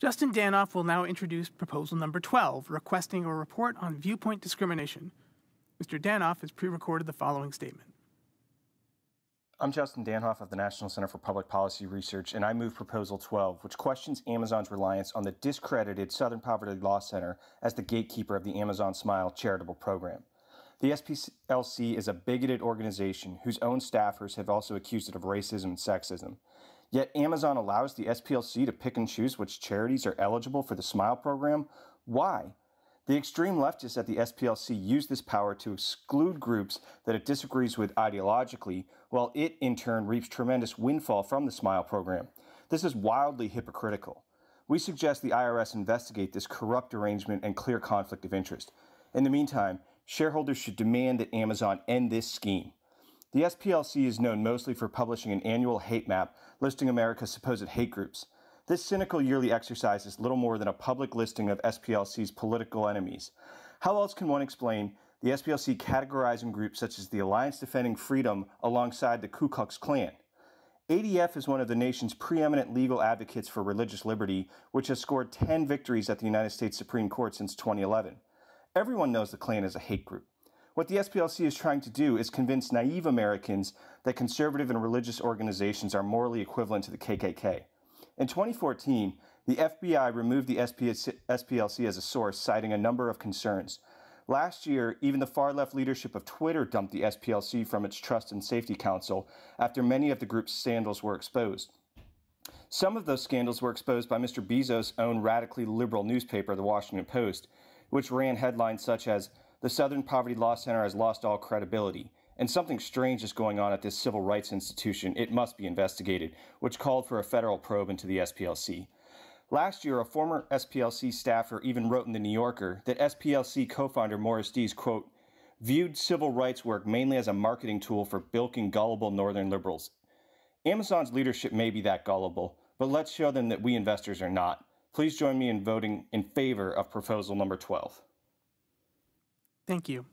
Justin Danhof will now introduce proposal number 12, requesting a report on viewpoint discrimination. Mr. Danhof has pre-recorded the following statement. I'm Justin Danhof of the National Center for Public Policy Research, and I move Proposal 12, which questions Amazon's reliance on the discredited Southern Poverty Law Center as the gatekeeper of the Amazon Smile charitable program. The SPLC is a bigoted organization whose own staffers have also accused it of racism and sexism. Yet Amazon allows the SPLC to pick and choose which charities are eligible for the SMILE program. Why? The extreme leftists at the SPLC use this power to exclude groups that it disagrees with ideologically, while it in turn reaps tremendous windfall from the SMILE program. This is wildly hypocritical. We suggest the IRS investigate this corrupt arrangement and clear conflict of interest. In the meantime, shareholders should demand that Amazon end this scheme. The SPLC is known mostly for publishing an annual hate map listing America's supposed hate groups. This cynical yearly exercise is little more than a public listing of SPLC's political enemies. How else can one explain the SPLC categorizing groups such as the Alliance Defending Freedom alongside the Ku Klux Klan? ADF is one of the nation's preeminent legal advocates for religious liberty, which has scored 10 victories at the United States Supreme Court since 2011. Everyone knows the Klan is a hate group. What the SPLC is trying to do is convince naive Americans that conservative and religious organizations are morally equivalent to the KKK. In 2014, the FBI removed the SPLC as a source, citing a number of concerns. Last year, even the far left leadership of Twitter dumped the SPLC from its Trust and Safety Council after many of the group's scandals were exposed. Some of those scandals were exposed by Mr. Bezos' own radically liberal newspaper, The Washington Post, which ran headlines such as the Southern Poverty Law Center has lost all credibility, and something strange is going on at this civil rights institution. It must be investigated, which called for a federal probe into the SPLC. Last year, a former SPLC staffer even wrote in The New Yorker that SPLC co founder Morris Dees, quote, viewed civil rights work mainly as a marketing tool for bilking gullible northern liberals. Amazon's leadership may be that gullible, but let's show them that we investors are not. Please join me in voting in favor of proposal number 12. Thank you.